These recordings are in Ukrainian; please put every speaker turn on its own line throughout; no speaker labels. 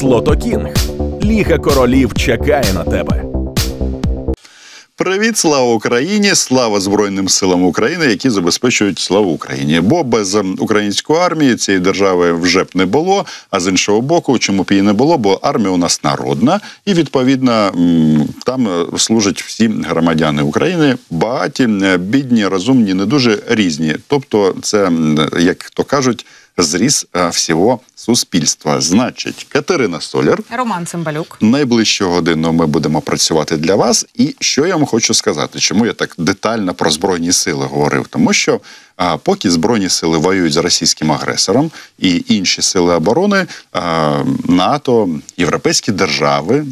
Слотокінг. Ліга королів чекає на тебе.
Привіт, слава Україні! Слава Збройним силам України, які забезпечують славу Україні. Бо без ем, української армії цієї держави вже б не було. А з іншого боку, чому б її не було? Бо армія у нас народна, і відповідно там е, служать всі громадяни України, багаті, е, бідні, розумні, не дуже різні. Тобто, це як то кажуть. Зріз е, всього суспільства. Значить, Катерина Соляр,
Роман Цимбалюк.
Найближчу годину ми будемо працювати для вас. І що я вам хочу сказати, чому я так детально про збройні сили говорив? Тому що а, поки збройні сили воюють з російським агресором і інші сили оборони, а, НАТО, європейські держави.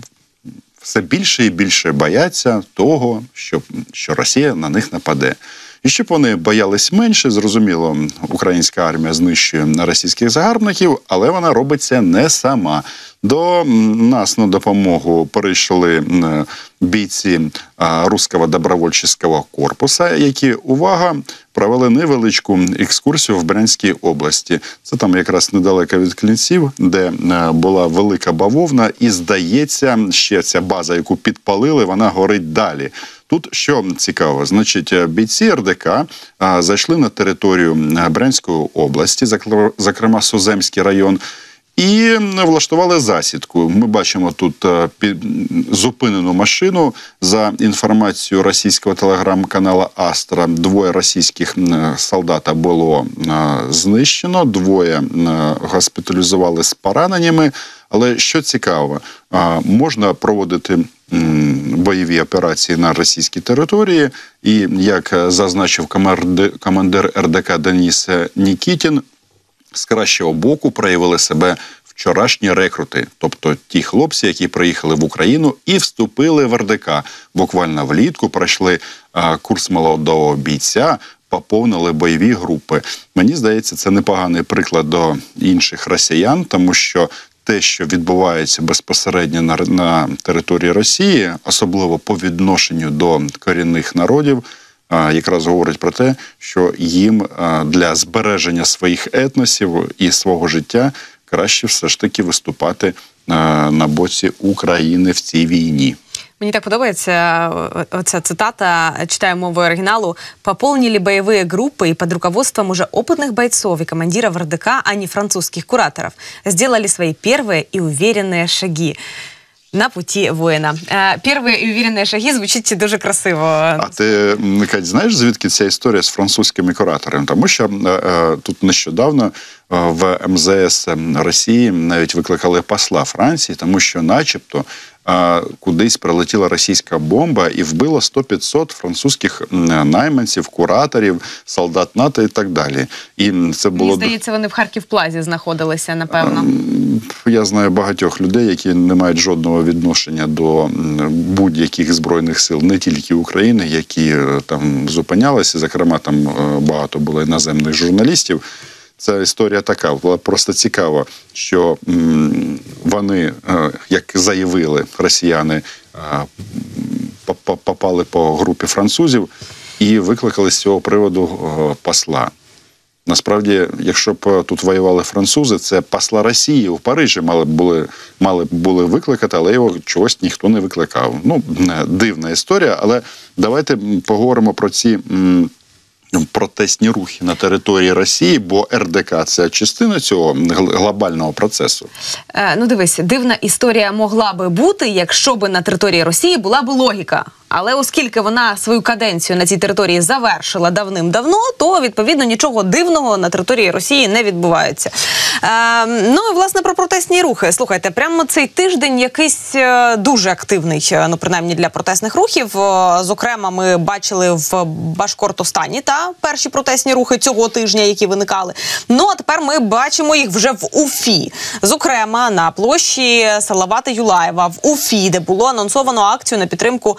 Все більше і більше бояться того, що, що Росія на них нападе. І щоб вони боялись менше, зрозуміло, українська армія знищує російських загарбників, але вона робить це не сама. До нас на допомогу перейшли бійці Руського добровольчого корпуса, які увага провели невеличку екскурсію в Брянській області. Це там якраз недалеко від клінців, де е, була велика бавовна, і здається, ще ця база, яку підпалили, вона горить далі. Тут що цікаво, значить, е, бійці РДК а, зайшли на територію е, Брянської області, зокрема Суземський район. І влаштували засідку. Ми бачимо тут е, зупинену машину за інформацією російського телеграм-канала Астра. Двоє російських м, солдата було е, знищено, двоє госпіталізували з пораненнями. Але що цікаво, можна проводити бойові операції на російській території, і як е, зазначив командир РДК Деніс Нікітін, з кращого боку проявили себе вчорашні рекрути, тобто ті хлопці, які приїхали в Україну і вступили в РДК. Буквально влітку пройшли курс молодого бійця. Поповнили бойові групи. Мені здається, це непоганий приклад до інших росіян, тому що те, що відбувається безпосередньо на, на території Росії, особливо по відношенню до корінних народів, якраз говорить про те, що їм для збереження своїх етносів і свого життя краще все ж таки виступати на боці України в цій війні.
Мені так подобається о- оця цитата, читаю мовою оригіналу. «Пополнили боевые группы и под руководством уже опытных бойцов и командиров РДК, а не французских кураторов, сделали свои первые и уверенные шаги на пути воїна. Е, Первые і уверенные шаги звучить дуже красиво.
А ти м, Кать, знаєш, звідки ця історія з французькими кураторами? Тому що е, е, тут нещодавно е, в МЗС Росії навіть викликали посла Франції, тому що, начебто, е, кудись прилетіла російська бомба і вбила 100-500 французьких найманців, кураторів, солдат НАТО і так далі. І це було
Мені здається, вони в Харків Плазі знаходилися, напевно.
я знаю багатьох людей, які не мають жодного відношення до будь-яких збройних сил, не тільки України, які е, там зупинялися. Зокрема, там е, багато було іноземних журналістів. Ця історія така була просто цікава, що вони, е, як заявили росіяни, е, по- по- попали по групі французів і викликали з цього приводу е, посла. Насправді, якщо б тут воювали французи, це посла Росії в Парижі мали б були, мали б були викликати, але його чогось ніхто не викликав. Ну, дивна історія, але давайте поговоримо про ці. М, Протестні рухи на території Росії, бо РДК це частина цього глобального процесу.
Е, ну дивись, дивна історія могла би бути, якщо би на території Росії була би логіка. Але оскільки вона свою каденцію на цій території завершила давним-давно, то відповідно нічого дивного на території Росії не відбувається. Е, ну і власне про протестні рухи. Слухайте, прямо цей тиждень якийсь е, дуже активний, е, ну принаймні для протестних рухів. Зокрема, ми бачили в Башкортостані та перші протестні рухи цього тижня, які виникали. Ну а тепер ми бачимо їх вже в Уфі. Зокрема, на площі Салавата Юлаєва в Уфі, де було анонсовано акцію на підтримку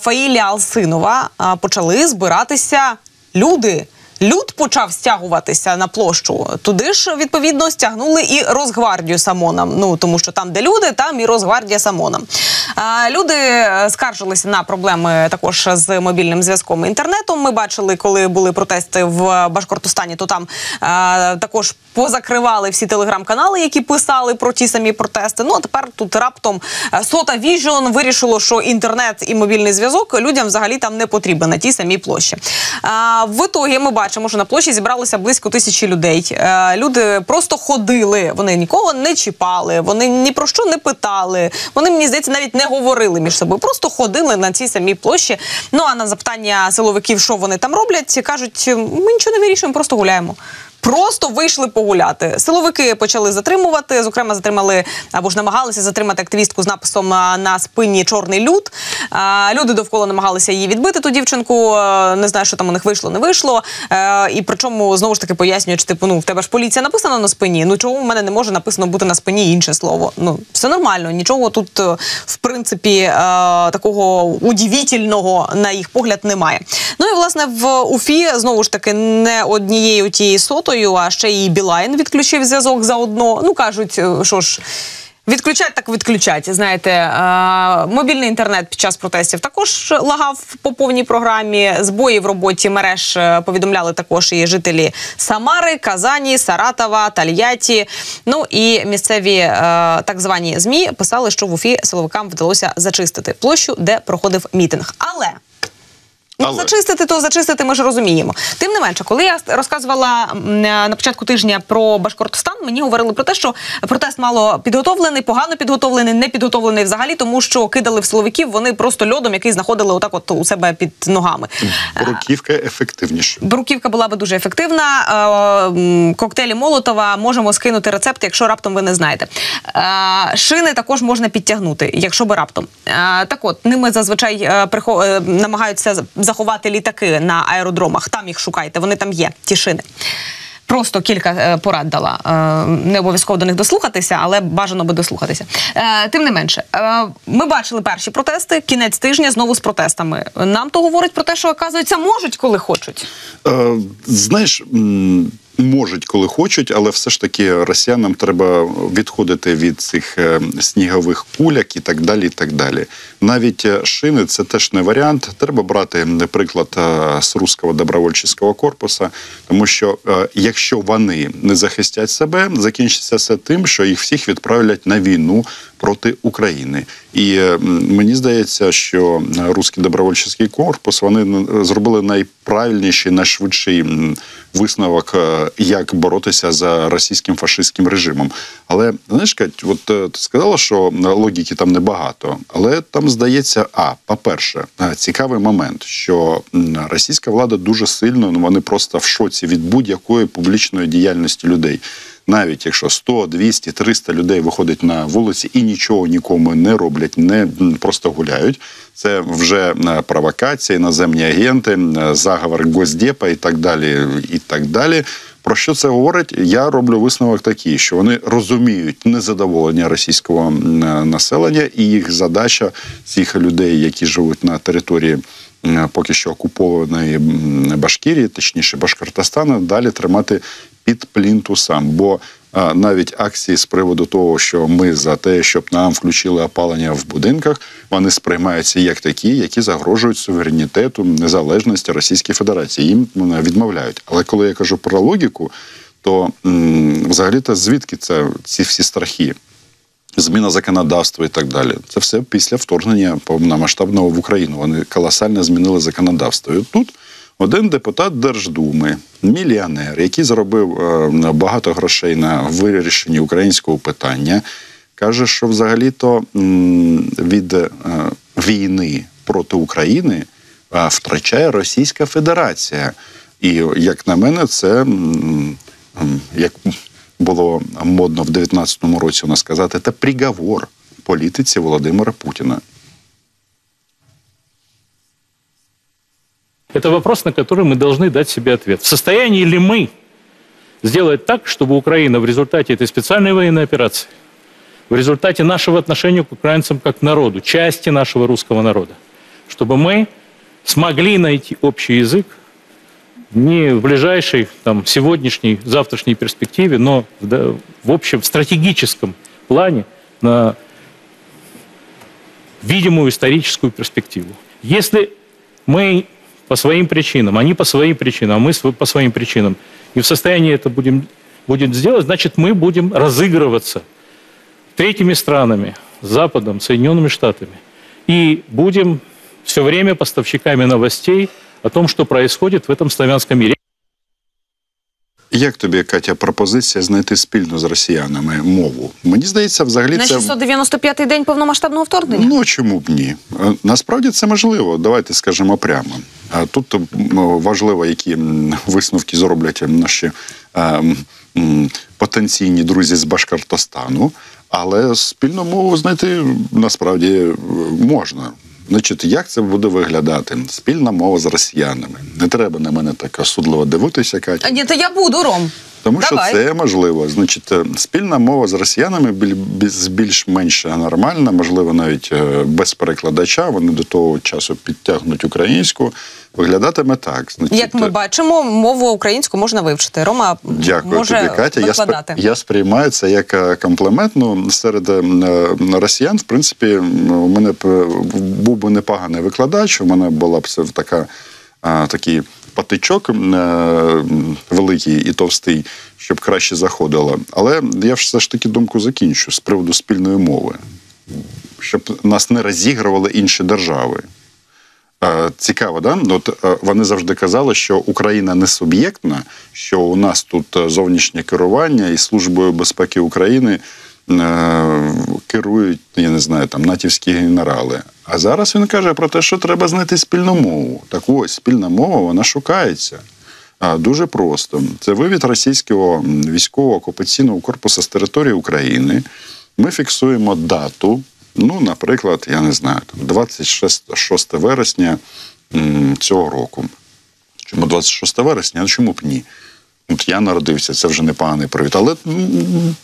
Фаїлі Алсинова, почали збиратися люди. Люд почав стягуватися на площу, туди ж відповідно стягнули і Росгвардію Самоном. Ну тому що там, де люди, там і Росгвардія Самоном. А, люди е, скаржилися на проблеми також з мобільним зв'язком і інтернетом. Ми бачили, коли були протести в Башкортостані, то там а, також позакривали всі телеграм-канали, які писали про ті самі протести. Ну а тепер тут раптом е, сота Віжон вирішило, що інтернет і мобільний зв'язок людям взагалі там не потрібен на тій самій площі. А, в ітогі ми бачимо, що на площі зібралося близько тисячі людей. Е, люди просто ходили, вони нікого не чіпали, вони ні про що не питали. Вони мені здається навіть не говорили між собою, просто ходили на цій самій площі. Ну а на запитання силовиків, що вони там роблять, кажуть: ми нічого не вирішуємо, просто гуляємо. Просто вийшли погуляти. Силовики почали затримувати. Зокрема, затримали або ж намагалися затримати активістку з написом на спині Чорний люд. Люди довкола намагалися її відбити. Ту дівчинку. Не знаю, що там у них вийшло, не вийшло. І причому знову ж таки пояснюють, типу, ну в тебе ж поліція написана на спині. Ну чому в мене не може написано бути на спині інше слово? Ну все нормально. Нічого тут е, в принципі е, такого удивительного на їх погляд немає. Ну і власне в Уфі знову ж таки не однією тією сотою, а ще і Білайн відключив зв'язок заодно. Ну кажуть, е, що ж. Відключать так відключать. Знаєте, е, мобільний інтернет під час протестів також лагав по повній програмі. Збої в роботі мереж е, повідомляли також і жителі Самари, Казані, Саратова, Тальяті. Ну і місцеві так звані змі писали, що в Уфі силовикам вдалося зачистити площу, де проходив мітинг. Але Ну,
Але.
зачистити, то зачистити, ми ж розуміємо. Тим не менше, коли я розказувала е, на початку тижня про Башкортостан, мені говорили про те, що протест мало підготовлений, погано підготовлений, не підготовлений взагалі, тому що кидали в силовиків вони просто льодом, який знаходили отак, от у себе під ногами.
Бруківка ефективніша.
Бруківка була би дуже ефективна. Е, Коктейлі Молотова можемо скинути рецепт, якщо раптом ви не знаєте. Е, Шини також можна підтягнути, якщо би раптом. Так от, ними зазвичай намагаються заховати літаки на аеродромах. Там їх шукайте, вони там є, ті шини. Просто кілька е, порад дала. Е, не обов'язково до них дослухатися, але бажано би дослухатися. Е, тим не менше, ми бачили перші протести. Кінець тижня знову з протестами. Нам то говорить про те, що оказується можуть, коли хочуть.
Знаєш, можуть, коли хочуть, але все ж таки росіянам треба відходити від цих е, снігових куляк і так далі. і так далі. Навіть е, шини це теж не варіант. Треба брати наприклад е, з руського добровольчого корпусу, тому що якщо вони не захистять себе, закінчиться все тим, що їх всіх відправлять на війну проти України. І е, мені здається, що е, руський добровольчий корпус вони зробили найправильніший, найшвидший висновок, е, як боротися за російським фашистським режимом. Але знаєш, Кать, от ти сказала, що логіки там небагато, але там здається, а по-перше, цікавий момент, що російська влада дуже сильно ну вони просто в шоці від будь-якої публічної діяльності людей. Навіть якщо 100, 200, 300 людей виходять на вулиці і нічого нікому не роблять, не просто гуляють. Це вже е, провокація, іноземні агенти, е, заговор Госдепа і так далі. І так далі. Про що це говорить? Я роблю висновок такий, що вони розуміють незадоволення російського е, населення, і їх задача цих людей, які живуть на території поки що окупованої Башкірії, точніше Башкортостану, далі тримати під плінтусом. Бо навіть акції з приводу того, що ми за те, щоб нам включили опалення в будинках, вони сприймаються як такі, які загрожують суверенітету, незалежності Російської Федерації. Їм відмовляють. Але коли я кажу про логіку, то взагалі-то звідки це ці всі страхи? Зміна законодавства і так далі. Це все після вторгнення повномасштабного в Україну. Вони колосально змінили законодавство. І тут один депутат Держдуми, мільйонер, який заробив е, багато грошей на вирішенні українського питання, каже, що взагалі-то від е, війни проти України е, втрачає Російська Федерація. І як на мене, це як було модно в 19-му році у нас сказати, це приговор політиці Володимира Путіна.
Это вопрос, на который мы должны дать себе ответ. В состоянии ли мы сделать так, чтобы Украина в результате этой специальной военной операции, в результате нашего отношения к украинцам как к народу, части нашего русского народа, чтобы мы смогли найти общий язык не в ближайшей, там, сегодняшней, завтрашней перспективе, но в, в общем стратегическом плане на видимую историческую перспективу. Если мы по своим причинам, они по своим причинам, а мы по своим причинам, и в состоянии это будем, будем сделать, значит, мы будем разыгрываться третьими странами, Западом, Соединенными Штатами. И будем все время поставщиками новостей о том, что происходит в этом славянском мире.
Як тобі, Катя, пропозиція знайти спільно з росіянами мову? Мені здається, взагалі
На
це
695-й день повномасштабного вторгнення?
Ну чому б ні? Е, Насправді це можливо. Давайте скажемо прямо. Тут важливо, які висновки зроблять наші е, потенційні друзі з Башкортостану, але спільну мову знайти насправді е, можна. Значить, як це буде виглядати? Спільна мова з росіянами. Не треба на мене так осудливо дивитися, Катя.
А, Ні, то я буду, Ром.
Тому
Давай.
що це можливо. Значить, е, спільна мова з росіянами біль- більш- більш-менш нормальна, можливо, навіть е, без перекладача. Вони до того часу підтягнуть українську. Виглядатиме так. Значить,
Як ми
е,
бачимо, мову українську можна вивчити. Рома
Дякую
може
тобі, Катя. Я, спри- я сприймаю це як е, комплімент. Ну, серед е, росіян, в принципі, у мене був би непоганий викладач. У мене була б це така, такий патичок великий і товстий, щоб краще заходило. Але я все ж таки думку закінчу з приводу спільної мови, щоб нас не розігрували інші держави. Е, Цікаво, да? От е, вони завжди казали, що Україна не суб'єктна, що у нас тут е, зовнішнє керування і службою безпеки України керують, я не знаю, там натівські генерали. А зараз він каже про те, що треба знайти спільну мову. Так ось спільна мова вона шукається. Дуже просто. Це вивід російського військового окупаційного корпусу з території України. Ми фіксуємо дату. Ну, наприклад, я не знаю, 26 вересня цього року. Чому 26 вересня? А чому б ні? От я народився, це вже непоганий привід. Але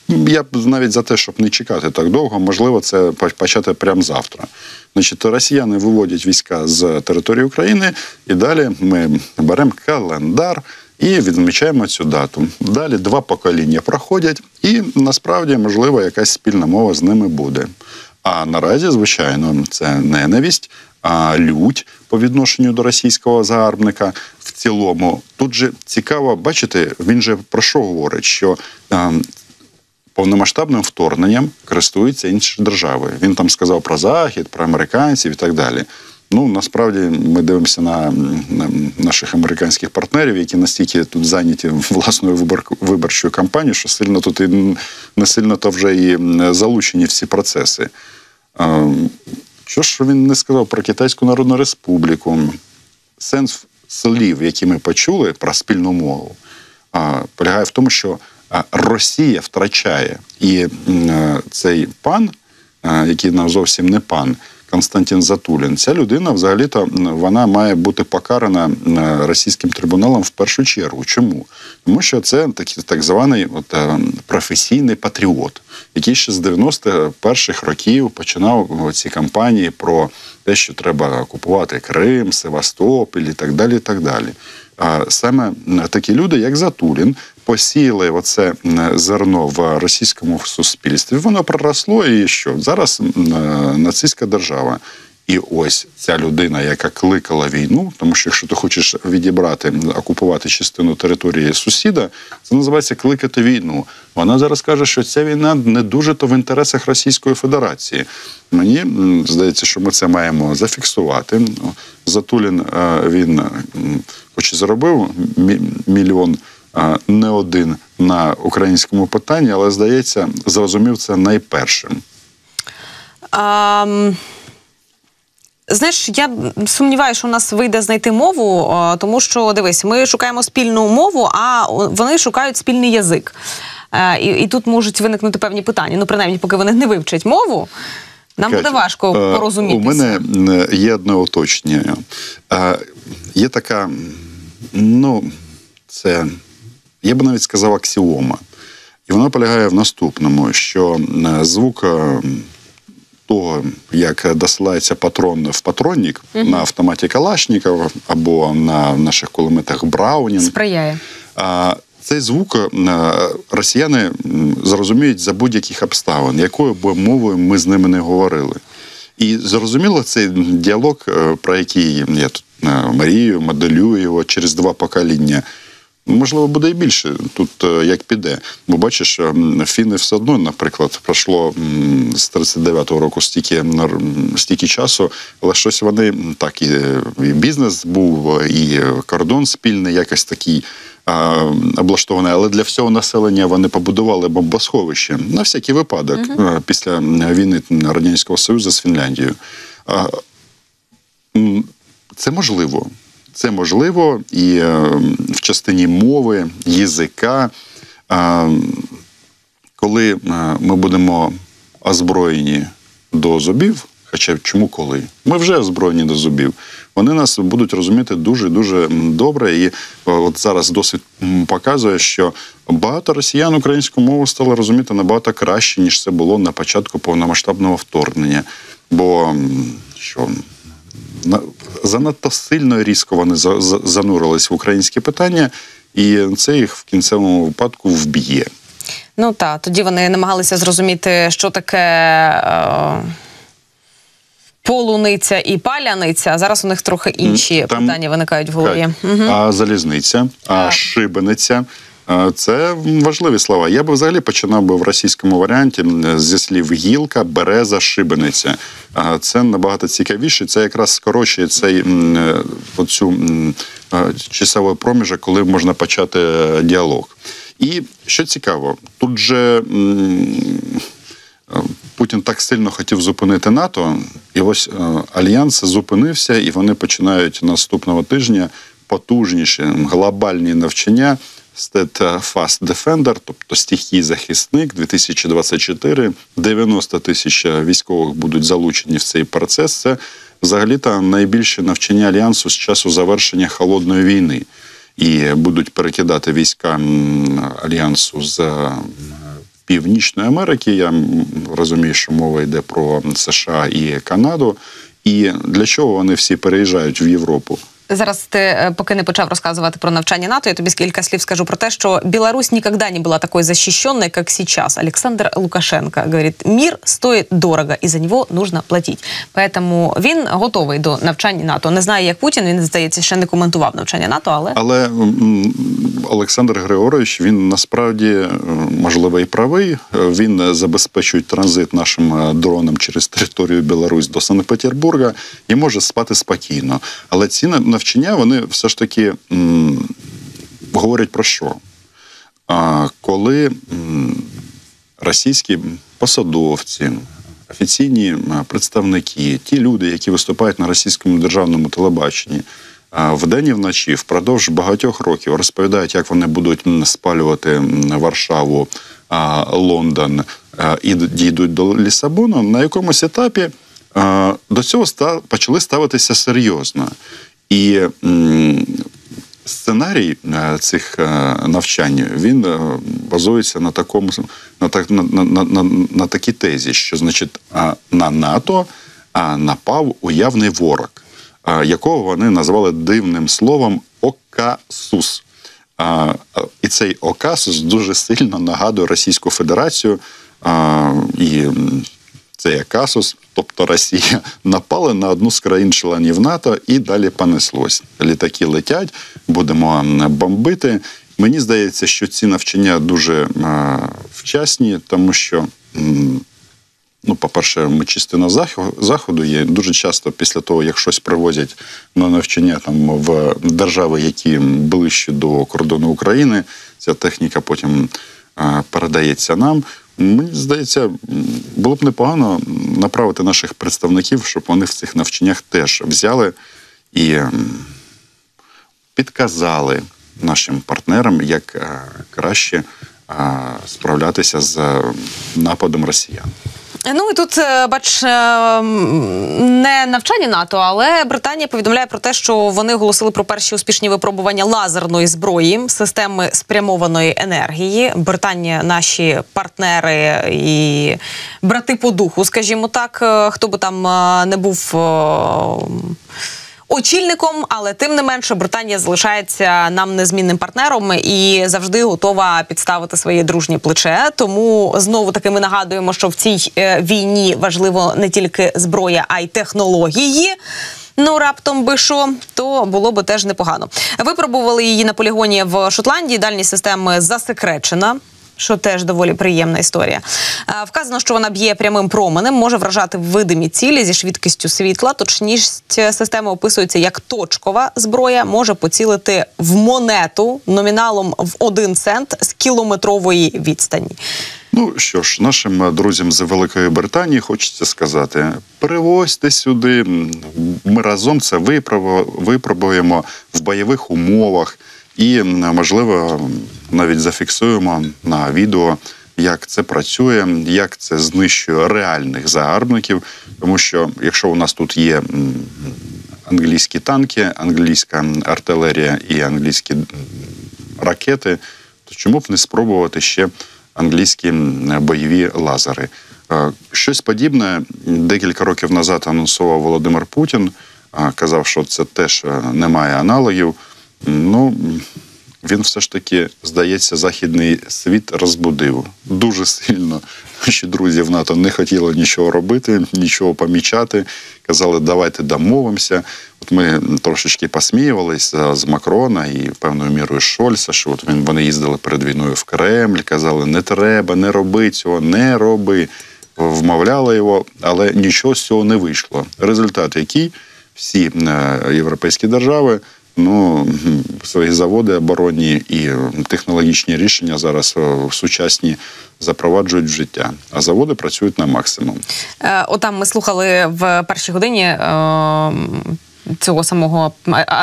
я б навіть за те, щоб не чекати так довго, можливо, це почати прямо завтра. Значить, росіяни виводять війська з території України, і далі ми беремо календар і відмічаємо цю дату. Далі два покоління проходять, і насправді, можливо, якась спільна мова з ними буде. А наразі, звичайно, це ненависть, а лють по відношенню до російського загарбника. В цілому тут же цікаво, бачите, він же про що говорить? Що ем, повномасштабним вторгненням користуються інші держави. Він там сказав про захід, про американців і так далі. Ну насправді ми дивимося на, на наших американських партнерів, які настільки тут зайняті власною вибор, виборчою кампанією, що сильно тут і не сильно то вже і залучені в ці процеси. Що ж він не сказав про Китайську Народну Республіку? Сенс слів, які ми почули про спільну мову, полягає в тому, що Росія втрачає. І цей пан, який нам зовсім не пан, Константин Затулін, ця людина взагалі-то вона має бути покарана російським трибуналом в першу чергу. Чому? Тому що це такий так званий от, е, професійний патріот, який ще з 91-х років починав ці кампанії про те, що треба купувати Крим, Севастополь і так далі. і так далі. А Саме такі люди, як Затулін, посіяли оце зерно в російському суспільстві. Воно проросло і що? Зараз нацистська держава. І ось ця людина, яка кликала війну, тому що якщо ти хочеш відібрати, окупувати частину території сусіда, це називається кликати війну. Вона зараз каже, що ця війна не дуже то в інтересах Російської Федерації. Мені здається, що ми це маємо зафіксувати. Ну, Затулін е, він хоч і заробив мільйон не один на українському питанні, але здається, зрозумів це найпершим.
А, знаєш, я сумніваюся, що у нас вийде знайти мову, тому що дивись, ми шукаємо спільну мову, а вони шукають спільний язик. Е, І, і тут можуть виникнути певні питання. Ну, принаймні, поки вони не вивчать мову, нам буде важко
е,
порозумітися.
У мене е, є одне уточнення. Е, Є така, ну, це, я би навіть сказав, аксіома. І вона полягає в наступному: що звук е, того, як досилається патрон в патронник на автоматі Калашнікова або на наших кулеметах Браунінг,
Сприяє.
а, цей звук е, росіяни зрозуміють за будь-яких обставин, якою б мовою ми з ними не говорили. І зрозуміло, цей діалог, е, про який я тут мрію, моделюю його через два покоління. Можливо, буде і більше тут е, як піде. Бо бачиш, фіни все одно, наприклад, пройшло з 39-го року стільки, стільки часу, але щось вони так і, і бізнес був, і кордон спільний, якось такий облаштований. Але для всього населення вони побудували бомбосховище на всякий випадок е, після війни Радянського Союзу з Фінляндією. Це можливо. Це можливо і е, в частині мови, язика. Коли е, ми будемо озброєні до зубів, хоча чому коли? Ми вже озброєні до зубів. Вони нас будуть розуміти дуже дуже добре. І е, от зараз досвід показує, що багато росіян українську мову стали розуміти набагато краще, ніж це було на початку повномасштабного вторгнення. Бо що занадто сильно різко вони за- за- занурились в українське питання, і це їх в кінцевому випадку вб'є.
Ну так, тоді вони намагалися зрозуміти, що таке е, полуниця і паляниця. А зараз у них трохи інші
Там-
питання виникають в голові.
Кать, А залізниця, а
Так.
шибениця. Це важливі слова. Я би взагалі починав би в російському варіанті зі слів гілка, береза, шибениця. Це набагато цікавіше. Це якраз скорочує цей е, оцю е, часовий проміжок, коли можна почати е, діалог. І що цікаво, тут же Путін так сильно хотів зупинити НАТО, і ось е, альянс зупинився, і вони починають наступного тижня потужніші глобальні навчання. Steadfast Defender, тобто стихій захисник 2024, 90 тисяч військових будуть залучені в цей процес. Це взагалі-то найбільше навчання альянсу з часу завершення холодної війни. І будуть перекидати війська альянсу з е, Північної Америки. Я розумію, що мова йде про США і Канаду. І для чого вони всі переїжджають в Європу?
Зараз ти е, поки не почав розказувати про навчання НАТО, я тобі кілька слів скажу про те, що Беларусь никогда не была такой защищенной, как сейчас. Александр Лукашенко говорит, мир стоит дорого, і за нього нужно платить. Поэтому він готовий до навчання НАТО. Не знаю, як Путін, він, здається, ще не коментував навчання НАТО, але...
Але Олександр Григорович він насправді е, можливо і правий. Він забезпечує транзит нашим е, дронам через територію Білорусь до Санкт-Петербурга і може спати спокійно. Але ці на- навчання вони все ж таки м, говорять про що? А, коли м, російські посадовці, офіційні представники, ті люди, які виступають на російському державному телебаченні, вдень і вночі впродовж багатьох років розповідають, як вони будуть спалювати Варшаву, Лондон і дійдуть до Лісабону, на якомусь етапі до цього почали ставитися серйозно. І сценарій е, цих е, навчань він е, базується на такому на, так, на, на, на, на, такій тезі, що значить на НАТО напав уявний ворог, якого вони назвали дивним словом Окасус. І цей Окасус дуже сильно нагадує Російську Федерацію і м, цей Акасус, тобто Росія, напали на одну з країн-членів НАТО і далі понеслось. Літаки летять, будемо бомбити. Мені здається, що ці навчання дуже е, вчасні, тому що. Ну, по-перше, ми частина захо- заходу є. Дуже часто після того, як щось привозять на навчання там в держави, які ближче до кордону України, ця техніка потім е, передається нам. Мені здається, було б непогано направити наших представників, щоб вони в цих навчаннях теж взяли і підказали нашим партнерам, як е, краще справлятися з нападом росіян.
Ну і тут, е, бач, е, не навчання НАТО, але Британія повідомляє про те, що вони оголосили про перші успішні випробування лазерної зброї, системи спрямованої енергії. Британія, наші партнери і брати по духу, скажімо так, Е, хто би там не був. Очільником, але тим не менше Британія залишається нам незмінним партнером і завжди готова підставити своє дружнє плече. Тому знову таки ми нагадуємо, що в цій е, війні важливо не тільки зброя, а й технології. Ну, раптом би що, то було би теж непогано. Випробували її на полігоні в Шотландії. Дальність системи засекречена. Що теж доволі приємна історія. Е, Вказано, що вона б'є прямим променем, може вражати видимі цілі зі швидкістю світла. Точність системи описується як точкова зброя, може поцілити в монету номіналом в один цент з кілометрової відстані.
Ну що ж, нашим е, друзям з Великої Британії хочеться сказати: перевозьте сюди. Ми разом це випробу- випробуємо в бойових умовах, і можливо навіть зафіксуємо на відео. Як це працює, як це знищує реальних загарбників, тому що якщо у нас тут є англійські танки, англійська артилерія і англійські ракети, то чому б не спробувати ще англійські бойові лазери? Е, Щось подібне декілька років назад анонсував Володимир Путін. е, Казав, що це теж е, не має аналогів. Ну, він все ж таки, здається, західний світ розбудив дуже сильно. Наші друзі в НАТО не хотіли нічого робити, нічого помічати. Казали, давайте домовимося. От ми трошечки посміювалися з Макрона і певною мірою Шольца, що от він вони їздили перед війною в Кремль, казали, не треба, не роби цього, не роби. Вмовляли його, але нічого з цього не вийшло. Результат який всі е, європейські держави ну, свої заводи оборонні і е, технологічні рішення зараз в сучасні запроваджують в життя, а заводи працюють на максимум.
Е, Отам ми слухали в першій годині. е, Цього самого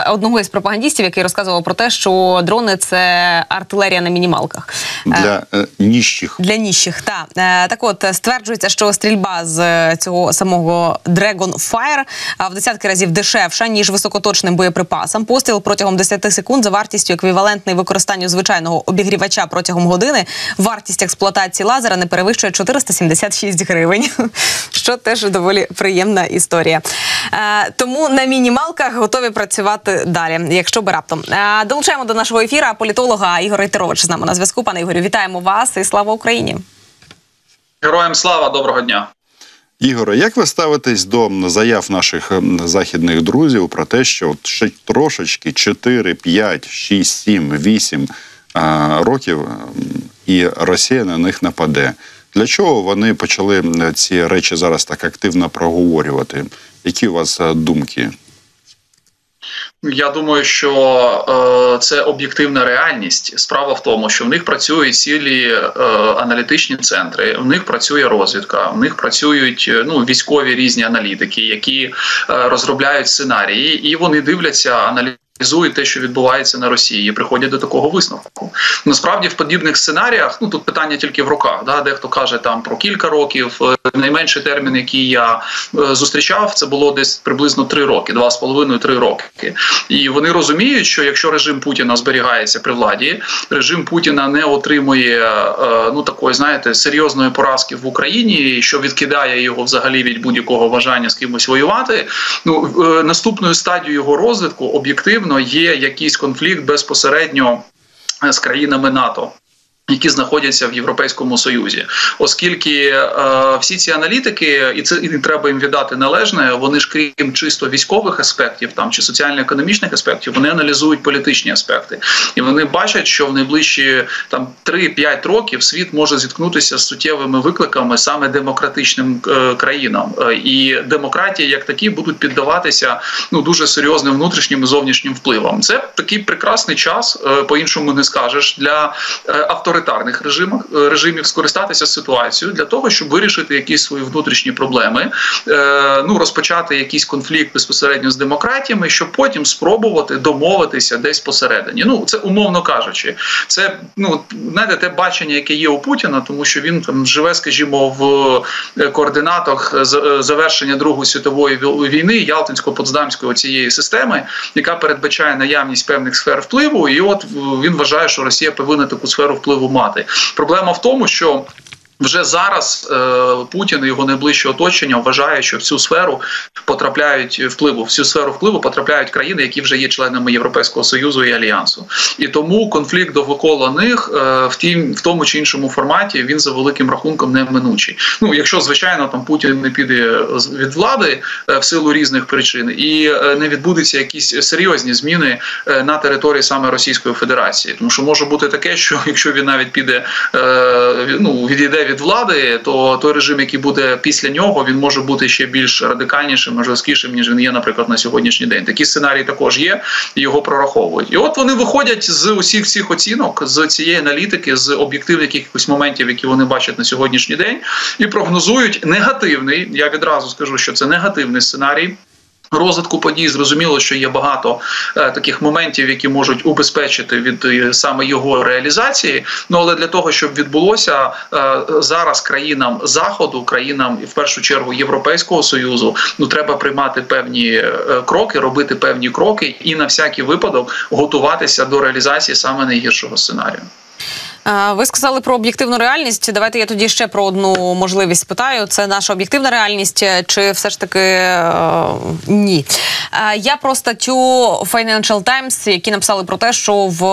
одного із пропагандістів, який розказував про те, що дрони це артилерія на мінімалках Е,
Для е, ніжчих
для ніжчих. Та Е, так, от е, стверджується, що стрільба з е, цього самого Dragon Fire в десятки разів дешевша ніж високоточним боєприпасам. Постріл протягом 10 секунд за вартістю еквівалентний використанню звичайного обігрівача протягом години. Вартість експлуатації лазера не перевищує 476 гривень, що теж доволі приємна історія. Е, тому на мінімалках готові працювати далі, якщо би раптом. Е, долучаємо до нашого ефіра політолога Ігор Рейтерович з нами на зв'язку. Пане Ігорю, вітаємо вас і слава Україні.
Героям слава, доброго дня.
Ігоре, як ви ставитесь до заяв наших західних друзів про те, що от ще трошечки 4, 5, 6, 7, 8 а, років і Росія на них нападе? Для чого вони почали ці речі зараз так активно проговорювати? Які у вас е, думки?
Я думаю, що е, це об'єктивна реальність. Справа в тому, що в них працюють цілі е, аналітичні центри, в них працює розвідка, в них працюють е, ну військові різні аналітики, які розробляють сценарії, і вони дивляться аналітичні аналізують те, що відбувається на Росії, і приходять до такого висновку. Насправді, в подібних сценаріях, ну тут питання тільки в роках. Да, дехто каже там про кілька років. Е, Найменший термін, який я е, зустрічав, це було десь приблизно три роки, два з половиною три роки. І вони розуміють, що якщо режим Путіна зберігається при владі, режим Путіна не отримує е, ну такої, знаєте, серйозної поразки в Україні, що відкидає його взагалі від будь-якого бажання з кимось воювати. Ну наступною стадією його розвитку об'єктивно є якийсь конфлікт безпосередньо е, з країнами НАТО. Які знаходяться в Європейському Союзі, оскільки е, всі ці аналітики, і це і треба їм віддати належне, вони ж крім чисто військових аспектів там чи соціально-економічних аспектів, вони аналізують політичні аспекти, і вони бачать, що в найближчі там 3-5 років світ може зіткнутися з суттєвими викликами саме демократичним е, країнам, е, і демократії, як такі, будуть піддаватися ну дуже серйозним внутрішнім і зовнішнім впливам. Це такий прекрасний час, е, по іншому не скажеш для е, авторитетів авторитарних режимах режимів скористатися ситуацією для того, щоб вирішити якісь свої внутрішні проблеми, ну розпочати якийсь конфлікт безпосередньо з демократіями, щоб потім спробувати домовитися десь посередині. Ну це умовно кажучи, це ну знаєте, те бачення, яке є у Путіна, тому що він там живе, скажімо, в координатах завершення Другої світової війни Ялтинсько-Потсдамської цієї системи, яка передбачає наявність певних сфер впливу, і от він вважає, що Росія повинна таку сферу впливу мати. Проблема в тому, що вже зараз е, Путін і його найближче оточення вважає, що в цю сферу потрапляють впливу. В цю сферу впливу потрапляють країни, які вже є членами Європейського союзу і альянсу. І тому конфлікт довкола них е, в тім, в тому чи іншому форматі він за великим рахунком неминучий. Ну якщо звичайно там Путін не піде від влади е, в силу різних причин, і е, не відбудуться якісь серйозні зміни е, на території саме Російської Федерації, тому що може бути таке, що якщо він навіть піде е, ну відійде від влади, то той режим, який буде після нього, він може бути ще більш радикальнішим, жорсткішим, ніж він є, наприклад, на сьогоднішній день. Такі сценарії також є, його прораховують. І от вони виходять з усіх цих оцінок, з цієї аналітики, з об'єктивних якихось моментів, які вони бачать на сьогоднішній день, і прогнозують негативний. Я відразу скажу, що це негативний сценарій. Розвитку подій зрозуміло, що є багато е, таких моментів, які можуть убезпечити від е, саме його реалізації. Ну але для того, щоб відбулося е, зараз країнам заходу, країнам і в першу чергу Європейського союзу, ну треба приймати певні е, кроки, робити певні кроки і на всякий випадок готуватися до реалізації саме найгіршого сценарію.
Ви сказали про об'єктивну реальність. Давайте я тоді ще про одну можливість питаю. Це наша об'єктивна реальність, чи все ж таки е, ні? Е, я про статтю Financial Times, які написали про те, що в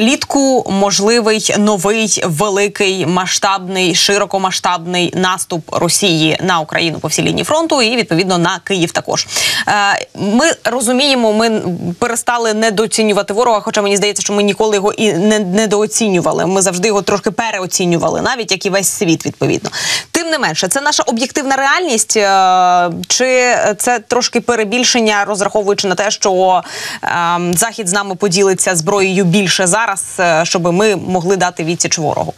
літку можливий новий великий масштабний, широкомасштабний наступ Росії на Україну по всій лінії фронту, і відповідно на Київ. Також е, ми розуміємо, ми перестали недооцінювати ворога. Хоча мені здається, що ми ніколи його і не недооцінювали оцінювали. Ми завжди його трошки переоцінювали, навіть як і весь світ відповідно. Тим не менше, це наша об'єктивна реальність, е, чи це трошки перебільшення, розраховуючи на те, що ем, захід з нами поділиться зброєю більше зараз, е, щоб ми могли дати відсіч ворогу.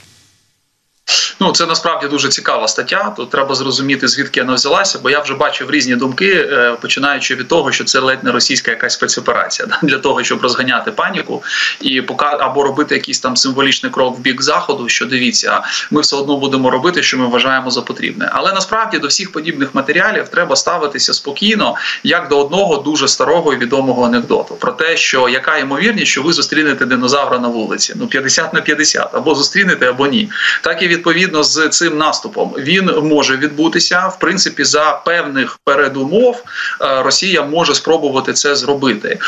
Ну це насправді дуже цікава стаття. Тут треба зрозуміти звідки вона взялася, бо я вже бачив різні думки, е, починаючи від того, що це ледь не російська якась спецоперація для того, щоб розганяти паніку і або робити якийсь там символічний крок в бік заходу. Що дивіться, ми все одно будемо робити, що ми вважаємо за потрібне. Але насправді до всіх подібних матеріалів треба ставитися спокійно, як до одного дуже старого і відомого анекдоту про те, що яка ймовірність, що ви зустрінете динозавра на вулиці, ну 50 на 50, або зустрінете, або ні. Так і відповідно з цим наступом він може відбутися в принципі за певних передумов. Е, Росія може спробувати це зробити.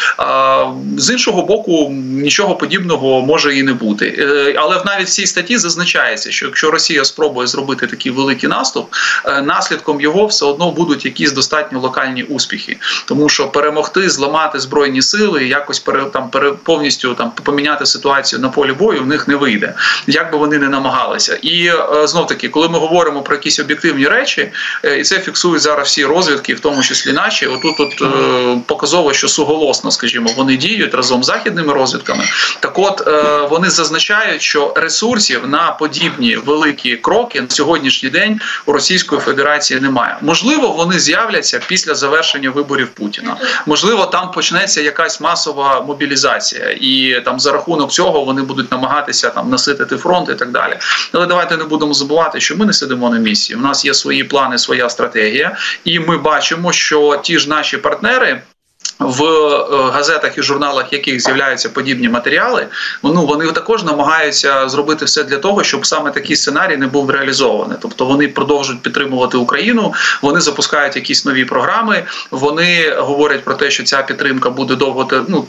З іншого боку, нічого подібного може і не бути. Е, але навіть в цій статті зазначається, що якщо Росія спробує зробити такий великий наступ, е, наслідком його все одно будуть якісь достатньо локальні успіхи, тому що перемогти, зламати збройні сили, якось пере, там пере, повністю там поміняти ситуацію на полі бою в них не вийде, як би вони не намагалися і. І е, знов таки, коли ми говоримо про якісь об'єктивні речі, е, і це фіксують зараз всі розвідки, в тому числі наші, отут тут е, показово, що суголосно, скажімо, вони діють разом з західними розвідками. Так, от вони зазначають, що ресурсів на подібні великі кроки на сьогоднішній день у Російської Федерації немає. Можливо, вони з'являться після завершення виборів Путіна. Можливо, там почнеться якась масова мобілізація, і там за рахунок цього вони будуть намагатися там наситити фронт і так далі. Але давайте давайте не будемо забувати, що ми не сидимо на місці. У нас є свої плани, своя стратегія, і ми бачимо, що ті ж наші партнери в е, газетах і журналах, яких з'являються подібні матеріали, ну вони також намагаються зробити все для того, щоб саме такий сценарій не був реалізований. Тобто вони продовжують підтримувати Україну, вони запускають якісь нові програми. Вони говорять про те, що ця підтримка буде довго ну,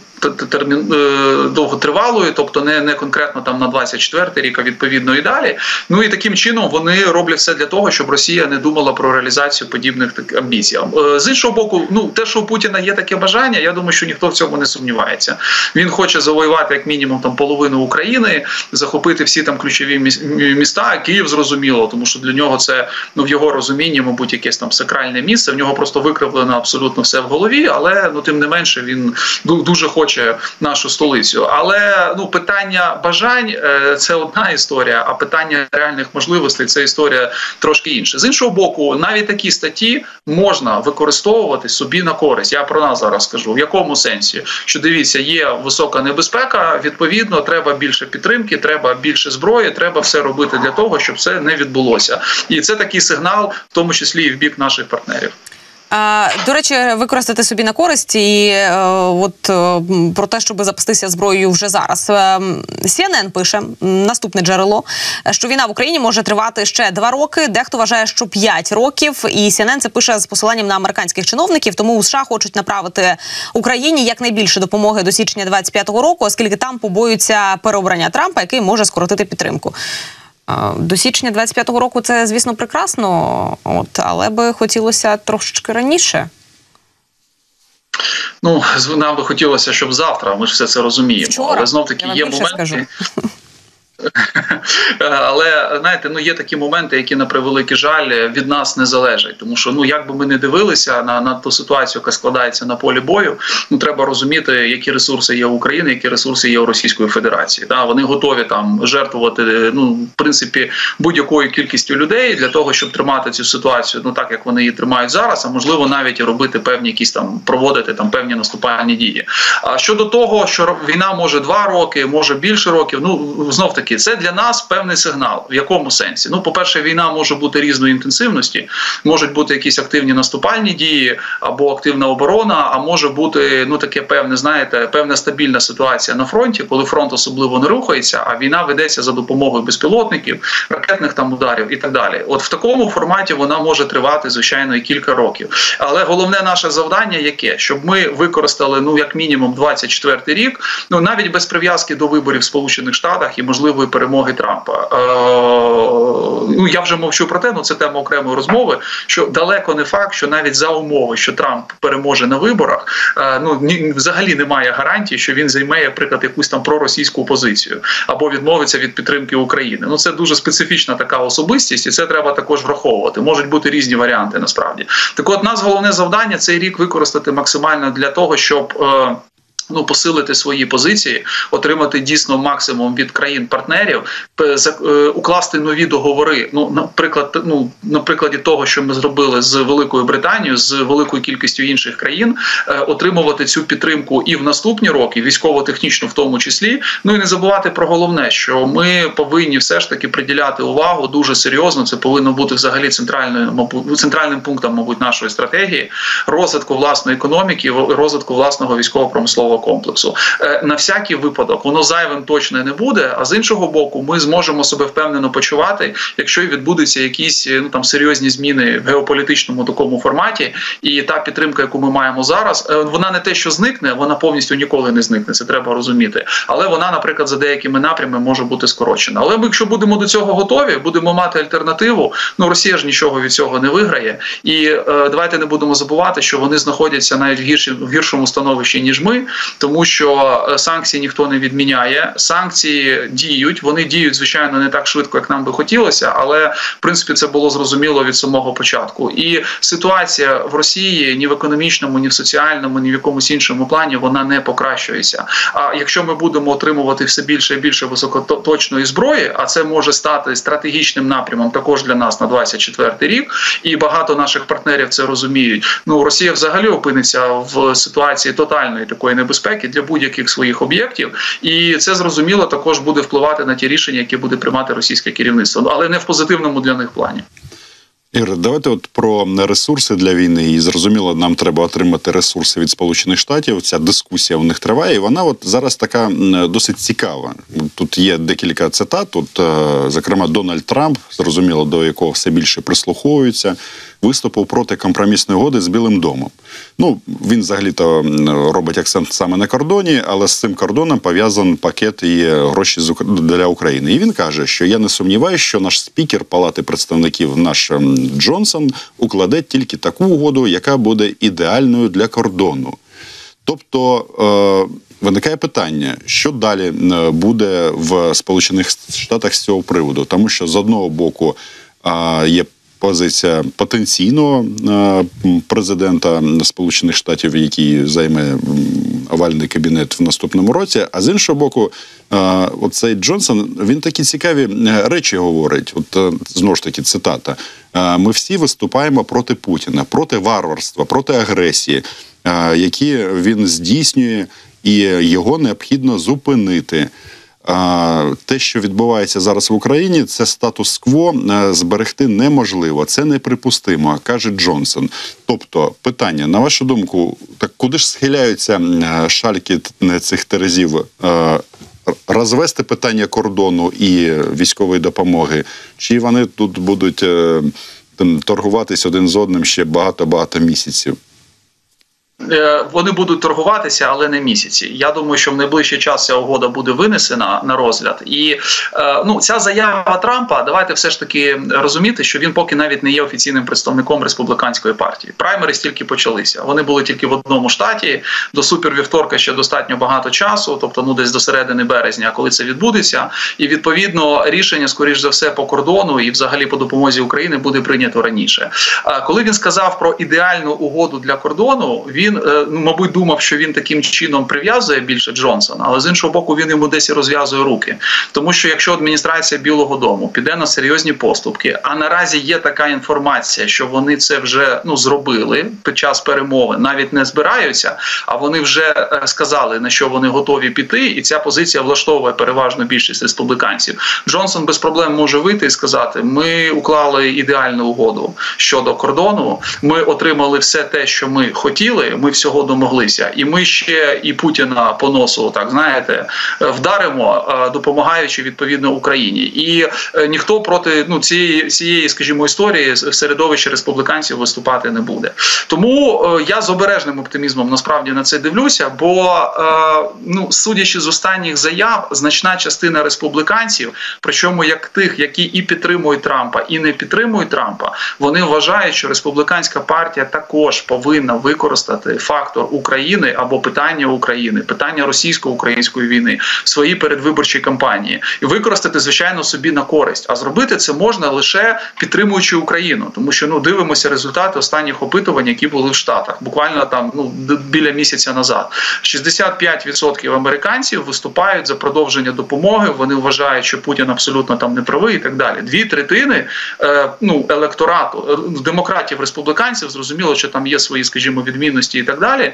термін е, довготривалою, тобто не не конкретно там на 24 рік, а відповідно і далі. Ну і таким чином вони роблять все для того, щоб Росія не думала про реалізацію подібних так амбіцій. Е, з іншого боку, ну те, що у Путіна є таке бажання бажання. Я думаю, що ніхто в цьому не сумнівається. Він хоче завоювати як мінімум там половину України, захопити всі там ключові міста. Київ зрозуміло, тому що для нього це ну в його розумінні, мабуть, якесь там сакральне місце. В нього просто викривлено абсолютно все в голові, але ну тим не менше він дуже хоче нашу столицю. Але ну питання бажань е, це одна історія, а питання реальних можливостей це історія трошки інша. З іншого боку, навіть такі статті можна використовувати собі на користь. Я про нас зараз скажу. В якому сенсі? Що дивіться, є висока небезпека. Відповідно, треба більше підтримки, треба більше зброї. Треба все робити для того, щоб це не відбулося. І це такий сигнал, в тому числі і в бік наших партнерів.
До речі, використати собі на користь і е, от е, про те, щоб запастися зброєю вже зараз. Е, CNN пише наступне джерело, що війна в Україні може тривати ще два роки. Дехто вважає, що п'ять років. І CNN це пише з посиланням на американських чиновників. Тому у США хочуть направити Україні якнайбільше допомоги до січня 25-го року, оскільки там побоюються переобрання Трампа, який може скоротити підтримку. До січня 25-го року це, звісно, прекрасно, от але би хотілося трошечки раніше.
Ну, нам би хотілося, щоб завтра. Ми ж все це розуміємо.
Вчора.
Але знов таки є моменти. Скажу. Але знаєте, ну є такі моменти, які на превеликий жаль від нас не залежать, тому що ну як би ми не дивилися на на ту ситуацію, яка складається на полі бою, ну треба розуміти, які ресурси є у України, які ресурси є у Російської Федерації. Да, вони готові там жертвувати ну в принципі будь-якою кількістю людей для того, щоб тримати цю ситуацію, ну так як вони її тримають зараз, а можливо навіть робити певні якісь там проводити там певні наступальні дії. А щодо того, що війна може два роки, може більше років, ну знов таки таки, це для нас певний сигнал. В якому сенсі? Ну, по-перше, війна може бути різної інтенсивності, можуть бути якісь активні наступальні дії або активна оборона, а може бути ну таке певне, знаєте, певна стабільна ситуація на фронті, коли фронт особливо не рухається, а війна ведеться за допомогою безпілотників, ракетних там ударів і так далі. От в такому форматі вона може тривати звичайно і кілька років. Але головне наше завдання яке? Щоб ми використали ну як мінімум 24 рік, ну навіть без прив'язки до виборів в Сполучених Штатах і можливо можливої перемоги Трампа. Е, ну я вже мовчу про те, ну це тема окремої розмови. Що далеко не факт, що навіть за умови, що Трамп переможе на виборах, е, ну ні, взагалі немає гарантії, що він займе, наприклад, якусь там проросійську позицію або відмовиться від підтримки України. Ну це дуже специфічна така особистість, і це треба також враховувати. Можуть бути різні варіанти. Насправді так, от нас головне завдання цей рік використати максимально для того, щоб. Е, ну посилити свої позиції, отримати дійсно максимум від країн-партнерів, е, укласти нові договори. Ну, наприклад, ну на прикладі того, що ми зробили з Великою Британією, з великою кількістю інших країн, е, отримувати цю підтримку і в наступні роки, військово-технічну, в тому числі. Ну і не забувати про головне, що ми повинні все ж таки приділяти увагу дуже серйозно. Це повинно бути взагалі центральною, мабуть, центральним пунктом, мабуть, нашої стратегії розвитку власної економіки, розвитку власного військово-промислового комплексу. Е, на всякий випадок воно зайвим точно не буде. А з іншого боку, ми зможемо себе впевнено почувати, якщо і відбудуться якісь ну там серйозні зміни в геополітичному такому форматі, і та підтримка, яку ми маємо зараз, е, вона не те, що зникне, вона повністю ніколи не зникне. Це треба розуміти. Але вона, наприклад, за деякими напрямами може бути скорочена. Але ми, якщо будемо до цього готові, будемо мати альтернативу. Ну Росія ж нічого від цього не виграє, і е, давайте не будемо забувати, що вони знаходяться навіть в гіршому становищі ніж ми тому що е, санкції ніхто не відміняє. Санкції діють, вони діють звичайно не так швидко, як нам би хотілося, але в принципі це було зрозуміло від самого початку. І ситуація в Росії ні в економічному, ні в соціальному, ні в якомусь іншому плані вона не покращується. А якщо ми будемо отримувати все більше і більше високоточної зброї, а це може стати стратегічним напрямом також для нас на 24 рік, і багато наших партнерів це розуміють. Ну Росія взагалі опиниться в ситуації тотальної такої небезпеки безпеки для будь-яких своїх об'єктів, і це зрозуміло також буде впливати на ті рішення, які буде приймати російське керівництво, але не в позитивному для них плані.
Ігор, давайте от про ресурси для війни. І зрозуміло, нам треба отримати ресурси від Сполучених Штатів. Ця дискусія в них триває. і Вона от зараз така досить цікава. Тут є декілька цитат. Тут, е, зокрема, Дональд Трамп, зрозуміло, до якого все більше прислуховуються виступив проти компромісної угоди з Білим домом. Ну він взагалі-то робить акцент саме на кордоні, але з цим кордоном пов'язаний пакет і гроші для України. І він каже, що я не сумніваюся, що наш спікер Палати представників, наш Джонсон, укладе тільки таку угоду, яка буде ідеальною для кордону. Тобто е, виникає питання, що далі буде в Сполучених Штатах з цього приводу, тому що з одного боку є позиція потенційного е, президента Сполучених Штатів, який займе овальний кабінет в наступному році. А з іншого боку, е, оцей Джонсон він такі цікаві е, речі говорить. От знову ж таки, цитата: ми всі виступаємо проти Путіна, проти варварства, проти агресії, які він здійснює, і його необхідно зупинити. Те, що відбувається зараз в Україні, це статус-кво е, зберегти неможливо. Це неприпустимо, каже Джонсон. Тобто, питання, на вашу думку, так куди ж схиляються е, шальки цих терезів? Е, Розвести питання кордону і військової допомоги, чи вони тут будуть торгуватись один з одним ще багато-багато місяців?
Е, Вони будуть торгуватися, але не місяці. Я думаю, що в найближчий час ця угода буде винесена на розгляд. І е, ну, ця заява Трампа, давайте все ж таки розуміти, що він поки навіть не є офіційним представником республіканської партії. Праймери тільки почалися. Вони були тільки в одному штаті. До супервівторка ще достатньо багато часу, тобто ну десь до середини березня, коли це відбудеться. І відповідно рішення, скоріш за все, по кордону і взагалі по допомозі України буде прийнято раніше. А коли він сказав про ідеальну угоду для кордону, він е, ну, мабуть думав, що він таким чином прив'язує більше Джонсона, але з іншого боку, він йому десь розв'язує руки. Тому що якщо адміністрація Білого Дому піде на серйозні поступки, а наразі є така інформація, що вони це вже ну зробили під час перемови, навіть не збираються, а вони вже е, сказали на що вони готові піти, і ця позиція влаштовує переважно більшість республіканців. Джонсон без проблем може вийти і сказати: ми уклали ідеальну угоду щодо кордону. Ми отримали все те, що ми хотіли. Ми всього домоглися, і ми ще і Путіна по носу, так знаєте, е, вдаримо, е, допомагаючи відповідно Україні. І е, ніхто проти ну цієї цієї, скажімо, історії в середовищі республіканців виступати не буде. Тому я з обережним оптимізмом насправді на це дивлюся. Бо ну судячи з останніх заяв, значна частина республіканців, причому як тих, які і підтримують Трампа, і не підтримують Трампа, вони вважають, що республіканська партія також повинна використати фактор України або питання України, питання російсько-української війни в своїй передвиборчій кампанії і використати звичайно собі на користь. А зробити це можна лише підтримуючи Україну, тому що ну дивимося результати останніх опитувань, які були в Штатах, буквально там ну біля місяця назад. 65% американців виступають за продовження допомоги. Вони вважають, що Путін абсолютно там не правий і так далі. Дві третини е, ну електорату е, демократів, республіканців зрозуміло, що там є свої, скажімо, відмінності і так далі.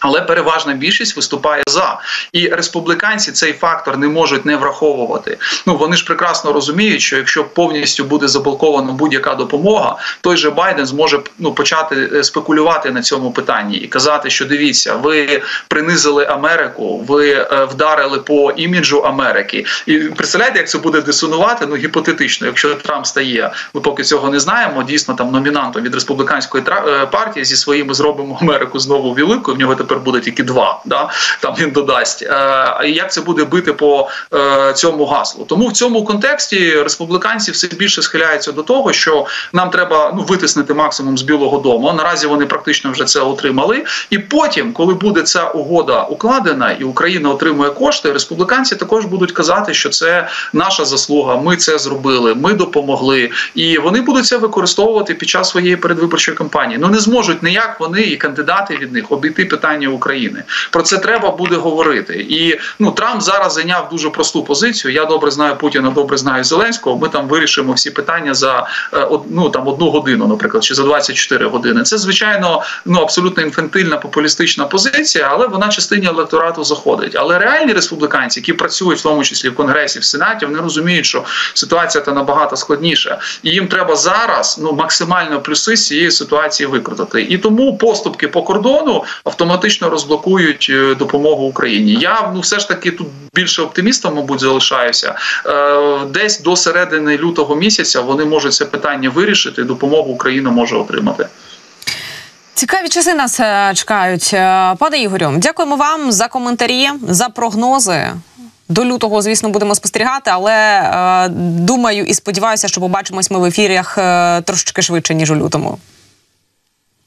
Але переважна більшість виступає за і республіканці цей фактор не можуть не враховувати. Ну вони ж прекрасно розуміють, що якщо повністю буде заблокована будь-яка допомога, той же Байден зможе ну почати е, спекулювати на цьому питанні і казати, що дивіться, ви принизили Америку, ви е, вдарили по іміджу Америки. І представляєте, як це буде дисонувати? Ну гіпотетично, якщо Трамп стає, ми поки цього не знаємо. Дійсно, там номінантом від республіканської е, партії зі своїми зробимо Америку знову великою. В нього тепер буде тільки два. Да? Там він додасть. Е, як це буде бити по е, цьому гаслу? Тому в цьому контексті республіканці все більше схиляються до того, що нам треба ну витиснити максимум з Білого Дому. Наразі вони практично вже це отримали. І потім, коли буде ця угода укладена, і Україна отримує кошти, республіканці також будуть казати, що це наша заслуга. Ми це зробили, ми допомогли, і вони будуть це використовувати під час своєї передвиборчої кампанії. Ну не зможуть ніяк вони і кандидати від них обійти питання України. Про це треба буде говорити. І ну Трамп зараз зайняв дуже просту позицію. Я добре знаю Путіна, добре знаю Зеленського. Ми там вирішимо всі питання за е, ну, там одну годину, наприклад, чи за 24 години. Це звичайно ну абсолютно інфантильна популістична позиція, але вона частині електорату заходить. Але реальні республіканці, які працюють в тому числі в конгресі, в сенаті, вони розуміють, що ситуація та набагато складніша, і їм треба зараз ну максимально плюси з цієї ситуації викрутити. І тому поступки по кордону автоматично розблокують е, допомогу Україні. Я ну все ж таки тут більше оптимістом, мабуть, залишаюся. Е, Десь до середини лютого місяця вони можуть це питання вирішити. Допомогу Україна може отримати.
Цікаві часи нас е, чекають. Пане Ігорю, дякуємо вам за коментарі, за прогнози. До лютого, звісно, будемо спостерігати, але е, думаю і сподіваюся, що побачимось ми в ефірах е, трошечки швидше ніж у лютому.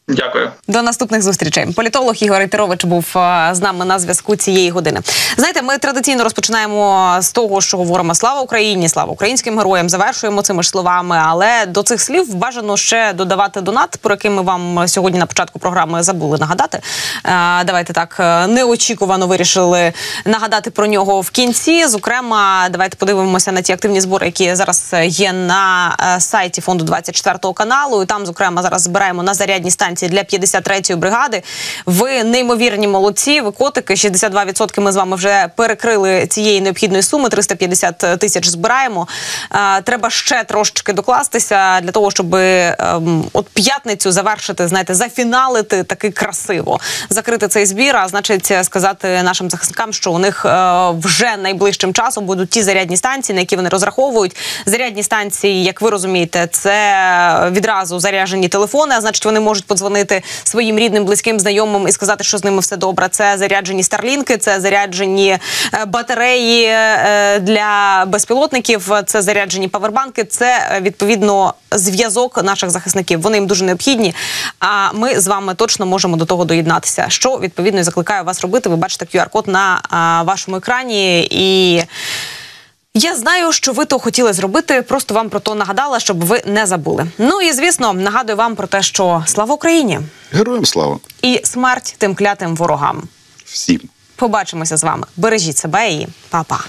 Дякую.
До наступних зустрічей. Політолог Ігор Ітерович був е, з нами на зв'язку цієї години. Знаєте, ми традиційно розпочинаємо з того, що говоримо слава Україні, слава українським героям. Завершуємо цими ж словами. Але до цих слів бажано ще додавати донат, про який ми вам сьогодні на початку програми забули нагадати. Е, Давайте так е, неочікувано вирішили нагадати про нього в кінці. Зокрема, давайте подивимося на ті активні збори, які зараз є на сайті фонду 24 каналу. І там, зокрема, зараз збираємо на зарядні станції для 53-ї бригади. Ви неймовірні молодці. Ви котики. 62% ми з вами вже перекрили цієї необхідної суми. 350 тисяч збираємо. Треба ще трошечки докластися для того, щоб ем, от п'ятницю завершити, знаєте, зафіналити таки красиво, закрити цей збір. А значить, сказати нашим захисникам, що у них е, вже найближчим часом будуть ті зарядні станції, на які вони розраховують. Зарядні станції, як ви розумієте, це відразу заряджені телефони. А значить, вони можуть подзвонити своїм рідним, близьким, знайомим і сказати, що з ними все добре. Це заряджені старлінки, це заряджені е, батареї е, для безпілотників, це заряджені павербанки. Це е, відповідно зв'язок наших захисників. Вони їм дуже необхідні. А ми з вами точно можемо до того доєднатися. Що відповідно закликаю вас робити. Ви бачите QR-код на вашому екрані і. Я знаю, що ви то хотіли зробити. Просто вам про то нагадала, щоб ви не забули. Ну і звісно, нагадую вам про те, що слава Україні
Героям слава
і смерть тим клятим ворогам.
всім.
Побачимося з вами. Бережіть себе і па-па.